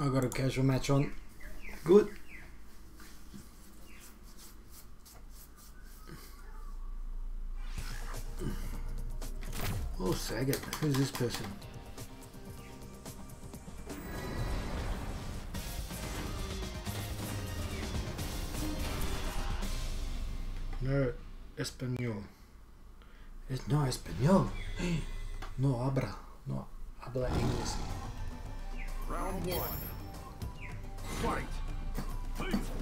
I got a casual match on. Good. Oh, Saget. Who's this person? No, español. Es no español. No habla. No habla inglés. Round one. Fight.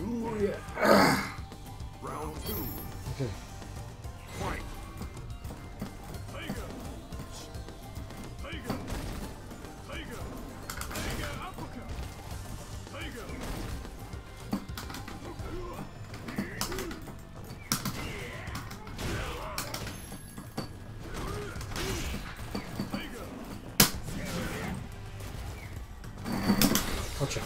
Ooh, yeah. Round two. Okay. Fight. Gotcha.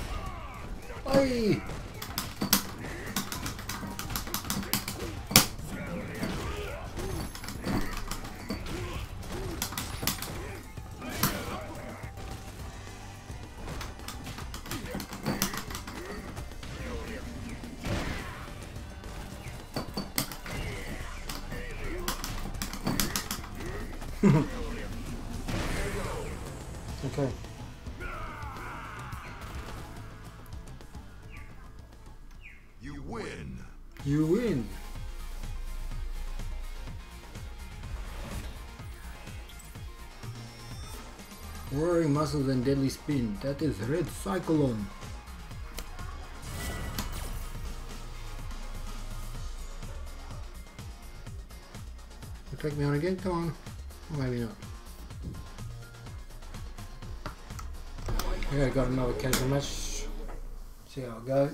Okay. You win. You win. Roaring muscles and deadly spin. That is Red Cyclone. Take me on again? Come on. Maybe not. Okay, got another casual match. See how I go.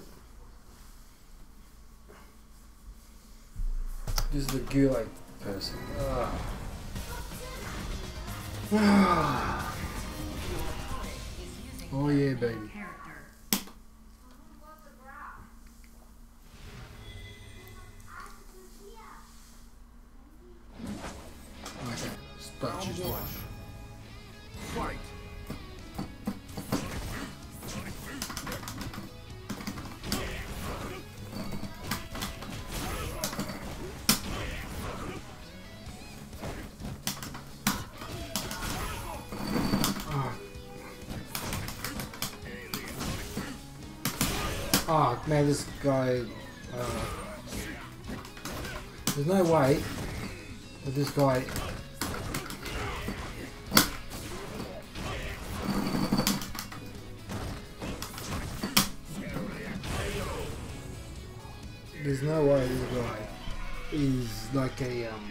This is the Guile person. Ah. oh yeah, baby. Round one. watch. Fight. Oh man, this guy. Uh, there's no way that this guy. There's no way this guy is like a um.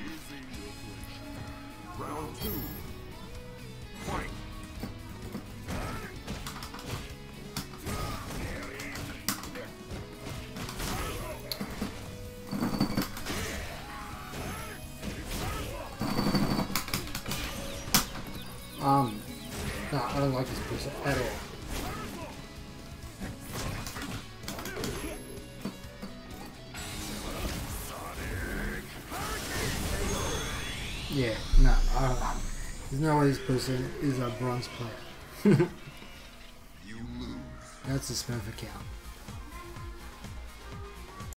Round two. Fight. Um, no, I don't like this person at all. Yeah, no, um, I don't, there's no way this person is a bronze player. You lose. That's a Smurf account.